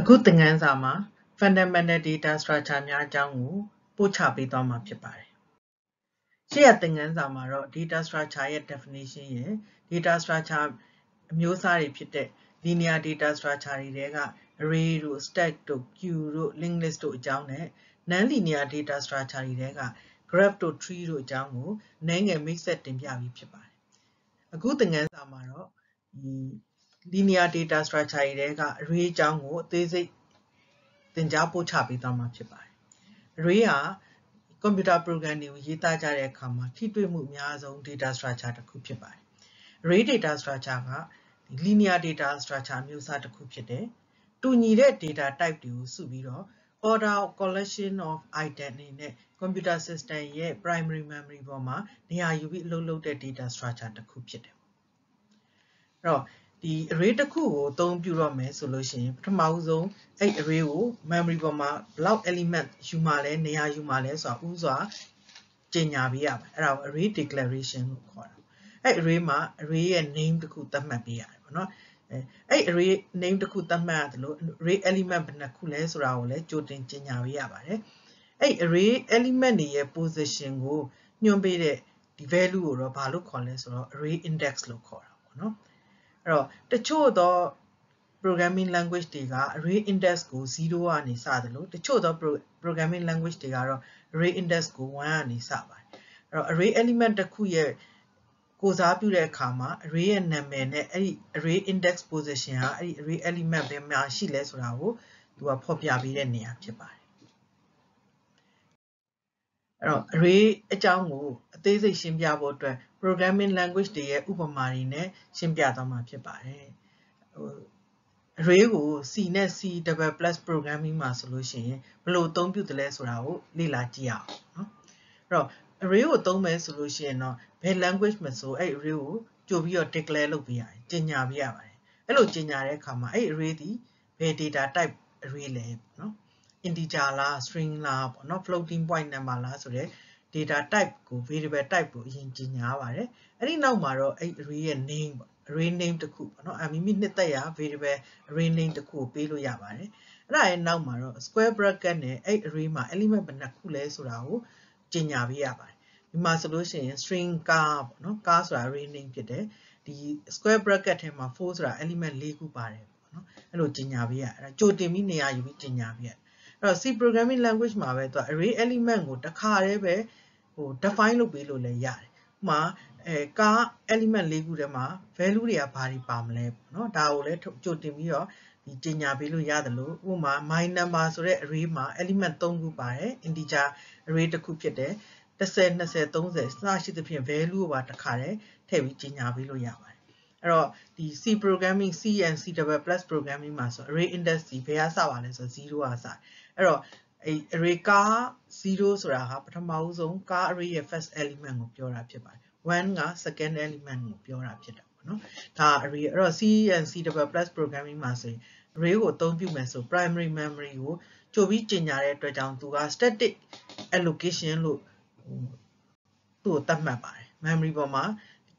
အခုသင်ခန်းစာမှာ fundamental data structure များအကြောင်းကိုပို့ချပေးသွားမှာဖြစ်ပါတယ်။ရှေ့ရသင်ခန်းစာမှာတော့ data structure ရဲ့ definition ရယ် data structure အမျိုးအစားတွေဖြစ်တဲ့ linear data structure တွေထဲက array တို့ stack တို့ queue တို့ linked list တို့အကြောင်းနဲ့ non linear data structure တွေထဲက graph တို့ tree တို့အကြောင်းကိုအနည်းငယ်မိတ်ဆက်တင်ပြပြီးဖြစ်ပါတယ်။အခုသင်ခန်းစာမှာတော့ဒီ linear data structure တွေထဲက array အကြောင်းကိုအသေးစိတ်သင်ကြားပို့ချပေးသွားမှာဖြစ်ပါတယ်။ array ဟာ computer program တွေကိုရေးသားကြတဲ့အခါမှာထိတွေ့မှုအများဆုံး data structure တစ်ခုဖြစ်ပါတယ်။ array data structure က linear data structure မျိုးအစားတစ်ခုဖြစ်တယ်။တူညီတဲ့ data type တွေကိုစုပြီးတော့ order of collection of item အနေနဲ့ computer system ရဲ့ primary memory ပေါ်မှာနေရာယူပြီးအလုပ်လုပ်တဲ့ data structure တစ်ခုဖြစ်တယ်။အဲ့တော့ ဒီ array တစ်ခုကိုအသုံးပြုတော့မယ်ဆိုလို့ရှိရင်ပထမဆုံးအဲ့ array ကို memory ပေါ်မှာဘလောက် element ယူမှလဲနေရာယူမှလဲဆိုတာဥစွာကြေညာပေးရပါတယ်အဲ့ဒါကို array declaration လို့ခေါ်တာအဲ့ array မှာ array ရဲ့ name တစ်ခုသတ်မှတ်ပေးရတယ်ပေါ့နော်အဲ့ array name တစ်ခုသတ်မှတ်ရတယ်လို့ array element ဘယ်နှခုလဲဆိုတာကိုလည်းကြိုတင်ကြေညာပေးရပါတယ်အဲ့ array element တွေရဲ့ position ကိုညွှန်းပေးတဲ့ဒီ value ကိုတော့ဘာလို့ခေါ်လဲဆိုတော့ array index လို့ခေါ်တာပေါ့နော် အဲ့တော့တချို့သော programming language တွေက array index ကို0ကနေစသလိုတချို့သော programming language တွေကတော့ array index ကို1ကနေစပါတယ်အဲ့တော့ array element တစ်ခုရဲ့ကိုစားပြုတဲ့အခါမှာ array ရဲ့နာမည်နဲ့အဲ့ဒီ array index position ဟာအဲ့ဒီ array element ဘယ်မှာရှိလဲဆိုတာကိုသူကဖော်ပြပေးတဲ့နေရာဖြစ်ပါတယ်အဲ့တော့ array အကြောင်းကိုအသေးစိတ်ရှင်းပြဖို့အတွက် programming language တွေရဲ့ဥပမာတွေနဲ့ရှင်းပြသွားမှာဖြစ်ပါတယ်ဟို array ကို C နဲ့ C double plus programming မှာဆိုလို့ရှိရင်ဘယ်လိုအသုံးပြုတယ်လဲဆိုတာကိုလေ့လာကြည့်အောင်နော်အဲ့တော့ array ကိုသုံးမယ်ဆိုလို့ရှိရင်တော့ဘယ် language မဆိုအဲ့ array ကိုကြိုပြီးတော့ declare လုပ်ပေးရတယ်ကျင်ညာပေးရပါတယ်အဲ့လိုကျင်ညာတဲ့အခါမှာအဲ့ array ဒီဘယ် data type array လဲနော် integer လား string လားပေါ့နော် floating point number လားဆိုတဲ့ data type ကို variable type ကိုအရင်ကျင်ညာရပါတယ်အဲ့ဒီနောက်မှာတော့အဲ့ array ရဲ့ name ပေါ့ array name တစ်ခုပေါ့နော်အမိမိနှစ်သက်ရာ variable array name တစ်ခုကိုပေးလို့ရပါတယ်အဲ့ဒါရဲ့နောက်မှာတော့ square bracket နဲ့အဲ့ array မှာ element ဘယ်နှခုလဲဆိုတာကိုကျင်ညာပေးရပါတယ်ဒီမှာဆိုလို့ရှိရင် string car ပေါ့နော် car ဆိုတာ array name ဖြစ်တယ်ဒီ square bracket ထဲမှာ4ဆိုတာ element ၄ခုပါတယ်ပေါ့နော်အဲ့လိုကျင်ညာပေးရအဲ့ဒါကြိုတင်ပြီးနေရာယူပြီးကျင်ညာပေးရအဲ့တော့ C programming language မှာပဲသူက array element ကိုတစ်ခါတည်းပဲ ဟို define လုပ်ပေးလို့လည်းရတယ်ဥပမာအဲကား element ၄ခုထဲမှာ value တွေကဘာတွေပါမလဲပေါ့နော်ဒါကိုလည်းကြိုတင်ပြီးတော့ဒီကျင်ညာပေးလို့ရတယ်လို့ဥပမာ my number ဆိုတဲ့ array မှာ element 3ခုပါတယ် integer array တစ်ခုဖြစ်တယ်10 20 30စသဖြင့် value ကိုပါတစ်ခါတည်းထည့်ပြီးကျင်ညာပေးလို့ရပါတယ်အဲ့တော့ဒီ C programming C and C++ programming မှာဆို array index ဒီဘယ်ကစပါလဲဆို0ကစအဲ့တော့ အဲ array ကား0ဆိုတာကပထမဦးဆုံးကား array ရဲ့ first element ကိုပြောတာဖြစ်ပါတယ်1က second element ကိုပြောတာဖြစ်တာပေါ့နော်ဒါ array အဲ့တော့ C and C++ programming မှာဆိုရင် array ကိုအသုံးပြုမယ်ဆို primary memory ကိုကြိုပြီးကျင်ညာတဲ့အတွက်ကြောင့်သူက static allocation လို့သူ့ကိုသတ်မှတ်ပါတယ် memory ပေါ်မှာ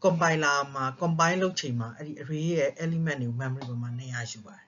compiler မှာ combine လုပ်ချိန်မှာအဲ့ဒီ array ရဲ့ element တွေကို memory ပေါ်မှာနေရာယူပါတယ်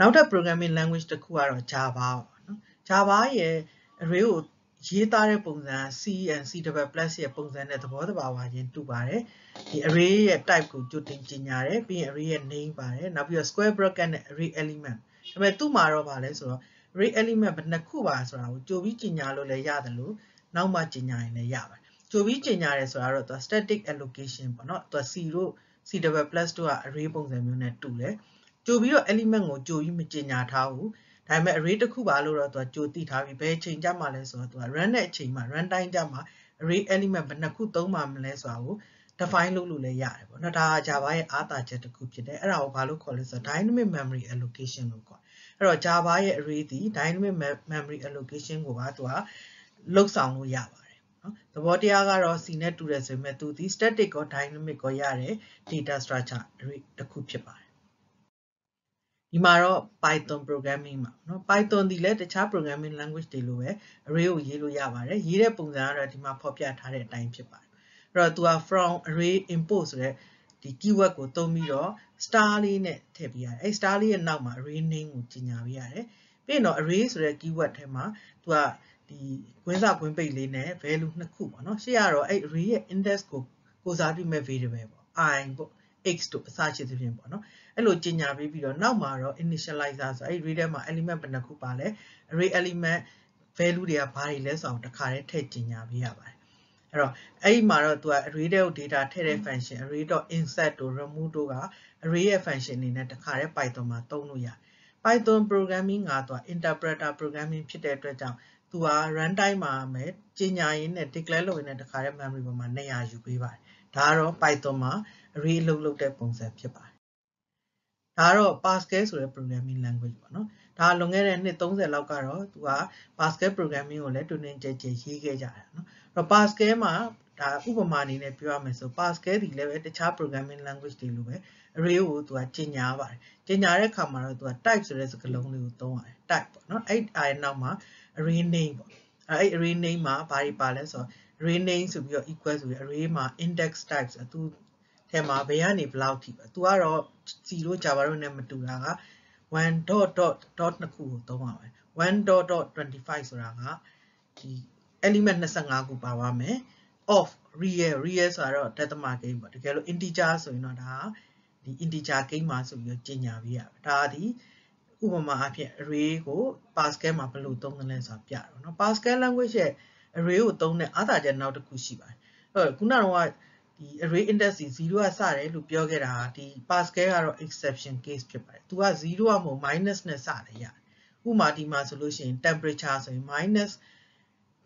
နောက်ထပ် programming language တစ်ခုကတော့ Java ပေါ့နော် Java ရဲ့ array ကိုရေးသားတဲ့ပုံစံ C and C++ ရဲ့ပုံစံနဲ့သဘောတဘာဝချင်းတူပါတယ်ဒီ array ရဲ့ type ကိုကြိုတင်ကြေညာတယ်ပြီးရင် array ရဲ့ name ပါတယ်နောက်ပြီးတော့ square bracket နဲ့ array element ဒါပေမဲ့သူ့မှာတော့ဗာလဲဆိုတော့ array element ဘယ်နှခုပါဆိုတာကိုကြိုပြီးကြေညာလို့လည်းရတယ်လို့နောက်မှကြေညာရင်လည်းရပါတယ်ကြိုပြီးကြေညာတယ်ဆိုတာတော့သူ static allocation ပေါ့နော်သူ C တို့ C++ တို့က array ပုံစံမျိုးနဲ့တူတယ် ကြိုပြီးတော့ element ကိုကြိုပြီးမကြေညာထားဘူးဒါပေမဲ့ array တစ်ခုပါလို့တော့သူကကြိုသိထားပြီးဘယ်အချိန်ကြမှာလဲဆိုတော့သူက run တဲ့အချိန်မှာ run time ကြမှာ array element ဘယ်နှခုသုံးပါမလဲဆိုတာကို define လုပ်လို့လည်းရတယ်ပေါ့နော်ဒါက Java ရဲ့အားသာချက်တစ်ခုဖြစ်တယ်အဲ့ဒါကိုဘာလို့ခေါ်လဲဆိုတော့ dynamic memory allocation လို့ခေါ်အဲ့တော့ Java ရဲ့ array ဒီ dynamic memory allocation ကိုပါသူကလှုပ်ဆောင်လို့ရပါတယ်နော်သဘောတရားကတော့ C နဲ့တူတယ်ဆိုပေမဲ့သူဒီ static ကော dynamic ကောရတဲ့ data structure array တစ်ခုဖြစ်ပါတယ် ဒီမှာတော့ Python programming မှာเนาะ Python ဒီလည်းတခြား programming language တွေလိုပဲ array ကိုရေးလို့ရပါတယ်ရေးတဲ့ပုံစံကတော့ဒီမှာဖော်ပြထားတဲ့အတိုင်းဖြစ်ပါတယ်အဲ့တော့သူက from array import ဆိုတဲ့ ဒီ keyword ကိုသုံးပြီးတော့ star လေးနဲ့ထည့်ပေးရတယ်အဲ star လေးရဲ့နောက်မှာ array name ကိုကြီးညာပေးရတယ်ပြီးရင်တော့ array ဆိုတဲ့ keyword ထဲမှာသူကဒီကွင်းစာကွင်းပိတ်လေးနဲ့ value နှစ်ခုပေါ့နော်ရှေ့ကတော့အဲ့ array ရဲ့ index ကိုကိုစားပြုမဲ့ variable ပေါ့ i ပေါ့ x တို့အစရှိသဖြင့်ပေါ့နော်အဲ့လိုကြီးညာပေးပြီးတော့နောက်မှာတော့ initializer ဆိုအဲ့ array ထဲမှာ element ဘယ်နှခုပါလဲ array element value တွေကဘာတွေလဲဆိုအောင်တစ်ခါတည်းထည့်ကြီးညာပေးရပါတယ်အဲ့တော့အဲ့ဒီမှာတော့သူက array တဲ့ data ထည့်တဲ့ function array.insert တို့ remove တို့က array ရဲ့ function အနေနဲ့တစ်ခါတည်း Python မှာသုံးလို့ရတယ် Python programming ကသူက interpreter programming ဖြစ်တဲ့အတွက်ကြောင့်သူက runtime မှာမယ်ကြီးညာရင်းနဲ့ declare လုပ်ရင်းနဲ့တစ်ခါတည်း memory ပေါ်မှာနေရာယူပေးပါတယ်ဒါကတော့ Python မှာ array အလုပ်လုပ်တဲ့ပုံစံဖြစ်ပါတယ်ဒါကတော့ Pascal ဆိုတဲ့ programming language ပေါ့နော်ဒါလွန်ခဲ့တဲ့နှစ်30လောက်ကတော့သူက Pascal programming ကိုလည်းတွင်တွင်ကြဲကြဲရေးခဲ့ကြတယ်နော်အဲ့တော့ Pascal မှာဒါဥပမာအနေနဲ့ပြောရမယ်ဆို Pascal ဒီလည်းပဲတခြား programming language တွေလိုပဲ array ကိုသူကကျင်ညာပါတယ်ကျင်ညာတဲ့အခါမှာတော့သူက type ဆိုတဲ့စကားလုံးလေးကိုသုံးရတယ် type ပေါ့နော်အဲ့အဲ့နောက်မှာ array name ပေါ့အဲ့ array name မှာဘာတွေပါလဲဆိုတော့ array name ဆိုပြီးတော့ equal ဆိုပြီး array မှာ index type ဆိုသူ ထဲမှာဘယ်ကနေဘယ်လောက်ထိပဲသူကတော့ 0 java တို့နဲ့မတူတာက1 dot dot dot နှစ်ခုကိုသုံးရမယ်1 dot dot 25ဆိုတာကဒီ element 25ခုပါပါမယ် of real real ဆိုတော့ decimal game ပေါ့တကယ်လို့ integer ဆိုရင်တော့ဒါဒီ integer game မှာဆိုပြီးတော့ကြီးညာပေးရမယ်ဒါဒီဥပမာအဖြစ် array ကို Pascal မှာဘယ်လိုသုံးသလဲဆိုတာပြတော့เนาะ Pascal language ရဲ့ array ကိုသုံးတဲ့အားသာချက်နောက်တစ်ခုရှိပါတယ်အဲ့တော့ခုနကတော့ ဒီ array index 0ကစတယ်လို့ပြောခဲ့တာဒီ Pascal ကတော့ exception case ဖြစ်ပါတယ်သူက0ကမဟုတ် minus နဲ့စတယ်ရတယ်ဥပမာဒီမှာဆိုလို့ရှိရင် temperature ဆိုရင် minus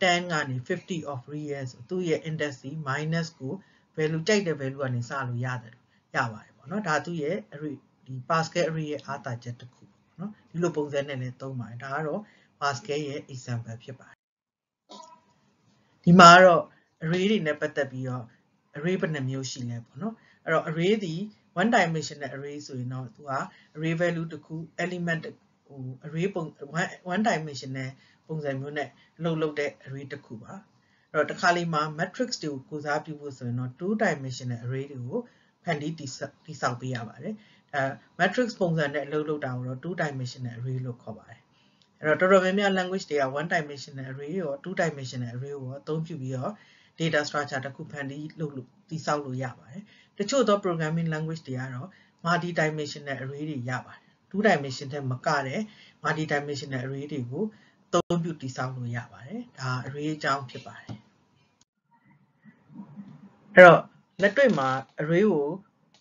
10ကနေ50 of real ဆိုသူ့ရဲ့ index ဒီ minus ကို value ကြိုက်တဲ့ value ကနေစလို့ရတယ်ရပါတယ်ပေါ့နော်ဒါသူ့ရဲ့ array ဒီ Pascal array ရဲ့အားသာချက်တစ်ခုပေါ့နော်ဒီလိုပုံစံနဲ့လည်းသုံးပါတယ်ဒါကတော့ Pascal ရဲ့ example ဖြစ်ပါတယ်ဒီမှာကတော့ array တွေနဲ့ပတ်သက်ပြီးတော့ array ဘယ်နှမျိုးရှိလဲပေါ့နော်အဲ့တော့ array ဒီ one dimensional array ဆိုရင်တော့သူက array value တစ်ခု element ဟို array ပုံ one dimensional ပုံစံမျိုးနဲ့အလုပ်လုပ်တဲ့ array တစ်ခုပါအဲ့တော့တစ်ခါလေးမှာ matrix တွေကိုကိုစားပြုဖို့ဆိုရင်တော့ two dimensional array တွေကိုဖန်တီးတည်ဆောက်ပေးရပါတယ်အဲ matrix ပုံစံနဲ့အလုပ်လုပ်တာကိုတော့ two dimensional array လို့ခေါ်ပါတယ်အဲ့တော့တော်တော်များများ language တွေက one dimensional array ရော two dimensional array ကိုအသုံးပြုပြီးတော့ data structure တစ်ခုဖန်တီးလုပ်လို့တည်ဆောက်လို့ရပါတယ်တချို့သော programming language တွေကတော့ multi dimensional array တွေရပါတယ် two dimension ထဲမကတဲ့ multi dimensional array တွေကိုအသုံးပြုတည်ဆောက်လို့ရပါတယ်ဒါ array အကြောင်းဖြစ်ပါတယ်အဲ့တော့လက်တွေ့မှာ array ကို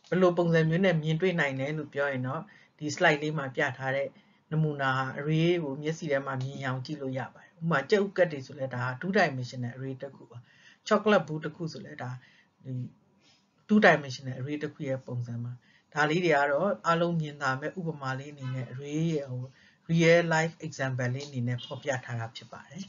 ဘယ်လိုပုံစံမျိုးနဲ့မြင်တွေ့နိုင်လဲလို့ပြောရင်တော့ဒီ slide လေးမှာပြထားတဲ့နမူနာ array ကိုမျက်စိထဲမှာမြင်အောင်ကြည့်လို့ရပါတယ်ဥပမာကြက်ဥကတ်တွေဆိုလဲဒါ two dimensional array တစ်ခုပါ chocolate ဘူးတစ်ခုဆိုလဲဒါဒီ two dimensional array တစ်ခုရဲ့ပုံစံမှာဒါလေးတွေကတော့အလုံးမြင်သာမဲ့ဥပမာလေးအနေနဲ့ array ရဲ့ဟို real life example လေးအနေနဲ့ဖော်ပြထားတာဖြစ်ပါတယ်